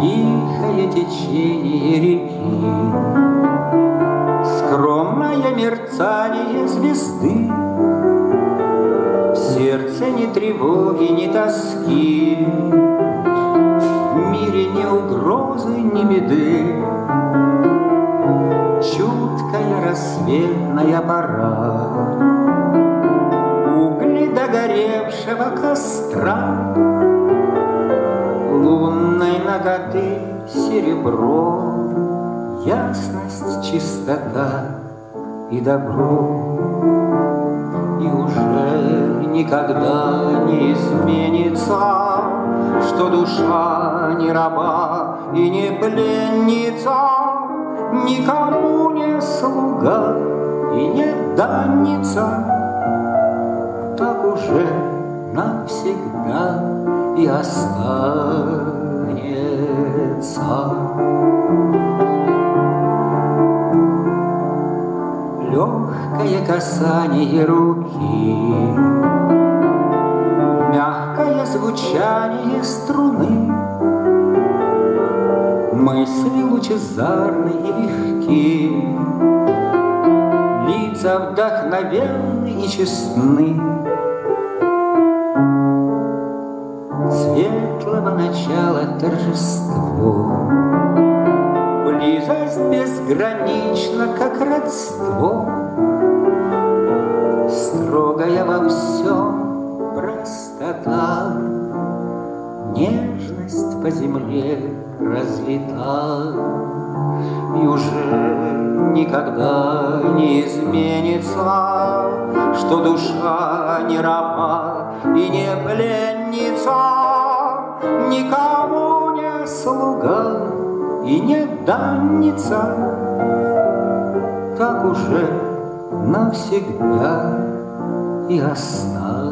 Тихое течение реки, Скромное мерцание звезды, В сердце ни тревоги, ни тоски, В мире ни угрозы, ни беды. Чуткая рассветная пора, Угли догоревшего костра, Лунной ноготы серебро, Ясность, чистота и добро. И уже никогда не изменится, Что душа не раба и не пленница, Никому не слуга и не данница, Так уже навсегда и останется. Легкое касание руки, Мягкое звучание струны, Мысли лучезарны и легки, Лица вдохновенны и честны. Светлого начала торжество, Близость безгранична, как родство, Строгая во всем простота, Нежность по земле разлита, И уже никогда не изменится, Что душа не раба и не пленница, Никому не слуга и не данница, Так уже навсегда и останется.